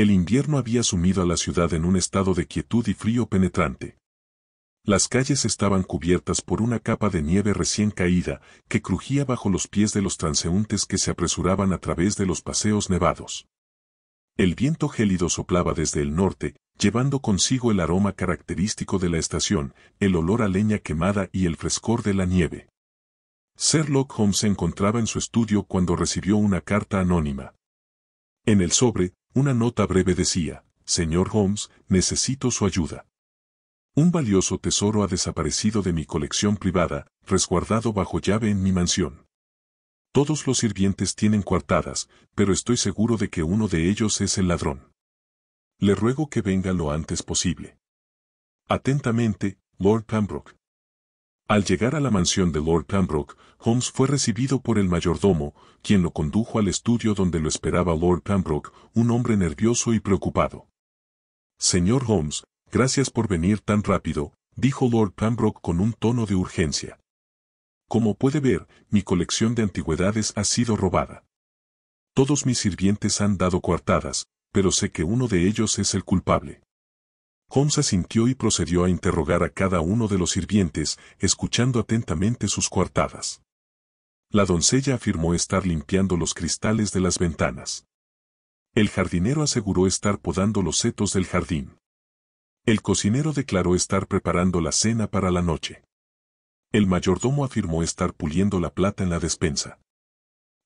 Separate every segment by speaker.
Speaker 1: El invierno había sumido a la ciudad en un estado de quietud y frío penetrante. Las calles estaban cubiertas por una capa de nieve recién caída, que crujía bajo los pies de los transeúntes que se apresuraban a través de los paseos nevados. El viento gélido soplaba desde el norte, llevando consigo el aroma característico de la estación, el olor a leña quemada y el frescor de la nieve. Sherlock Holmes se encontraba en su estudio cuando recibió una carta anónima. En el sobre, una nota breve decía, Señor Holmes, necesito su ayuda. Un valioso tesoro ha desaparecido de mi colección privada, resguardado bajo llave en mi mansión. Todos los sirvientes tienen coartadas, pero estoy seguro de que uno de ellos es el ladrón. Le ruego que venga lo antes posible. Atentamente, Lord Pembroke. Al llegar a la mansión de Lord Pembroke, Holmes fue recibido por el mayordomo, quien lo condujo al estudio donde lo esperaba Lord Pembroke, un hombre nervioso y preocupado. Señor Holmes, Gracias por venir tan rápido, dijo Lord Pembroke con un tono de urgencia. Como puede ver, mi colección de antigüedades ha sido robada. Todos mis sirvientes han dado coartadas, pero sé que uno de ellos es el culpable. Holmes asintió y procedió a interrogar a cada uno de los sirvientes, escuchando atentamente sus coartadas. La doncella afirmó estar limpiando los cristales de las ventanas. El jardinero aseguró estar podando los setos del jardín. El cocinero declaró estar preparando la cena para la noche. El mayordomo afirmó estar puliendo la plata en la despensa.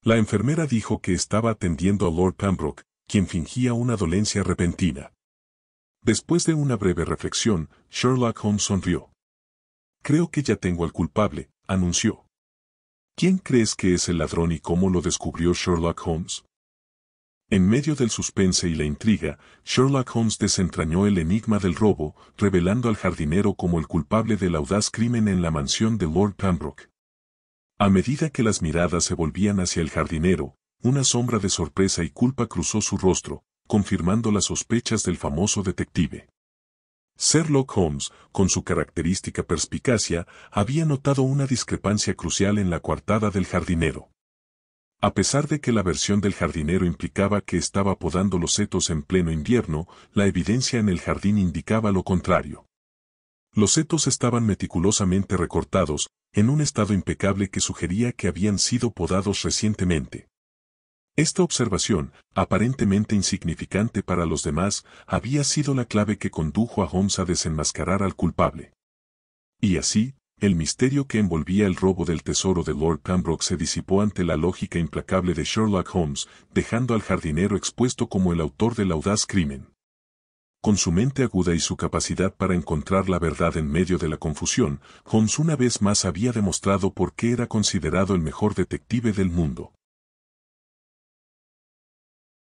Speaker 1: La enfermera dijo que estaba atendiendo a Lord Pembroke, quien fingía una dolencia repentina. Después de una breve reflexión, Sherlock Holmes sonrió. Creo que ya tengo al culpable, anunció. ¿Quién crees que es el ladrón y cómo lo descubrió Sherlock Holmes? En medio del suspense y la intriga, Sherlock Holmes desentrañó el enigma del robo, revelando al jardinero como el culpable del audaz crimen en la mansión de Lord Pembroke. A medida que las miradas se volvían hacia el jardinero, una sombra de sorpresa y culpa cruzó su rostro, confirmando las sospechas del famoso detective. Sherlock Holmes, con su característica perspicacia, había notado una discrepancia crucial en la coartada del jardinero. A pesar de que la versión del jardinero implicaba que estaba podando los setos en pleno invierno, la evidencia en el jardín indicaba lo contrario. Los setos estaban meticulosamente recortados, en un estado impecable que sugería que habían sido podados recientemente. Esta observación, aparentemente insignificante para los demás, había sido la clave que condujo a Holmes a desenmascarar al culpable. Y así, el misterio que envolvía el robo del tesoro de Lord Pembroke se disipó ante la lógica implacable de Sherlock Holmes, dejando al jardinero expuesto como el autor del audaz crimen. Con su mente aguda y su capacidad para encontrar la verdad en medio de la confusión, Holmes una vez más había demostrado por qué era considerado el mejor detective del mundo.